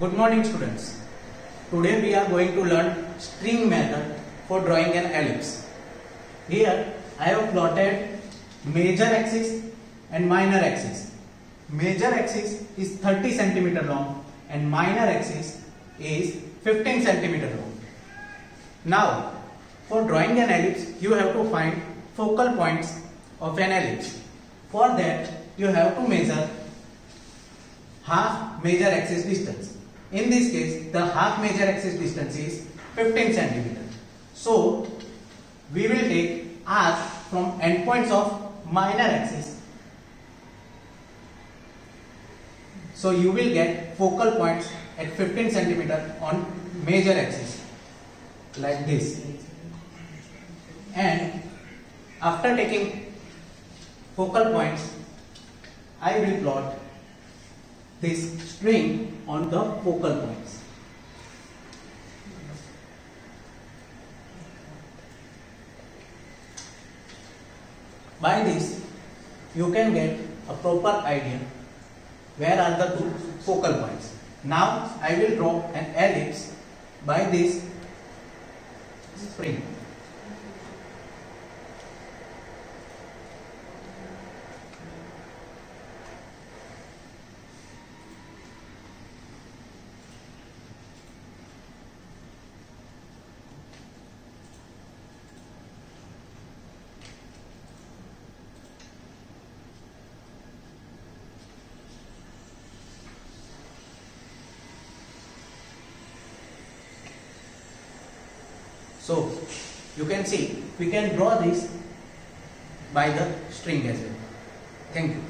Good morning students. Today we are going to learn string method for drawing an ellipse. Here I have plotted major axis and minor axis. Major axis is 30 centimeter long and minor axis is 15 centimeter long. Now for drawing an ellipse you have to find focal points of an ellipse. For that you have to measure half major axis distance. In this case, the half major axis distance is 15 centimeter. So, we will take arc from endpoints of minor axis. So, you will get focal points at 15 centimeter on major axis like this. And after taking focal points, I will plot this string on the focal points. By this, you can get a proper idea where are the two focal points. Now, I will draw an ellipse by this string. So you can see we can draw this by the string as well. Thank you.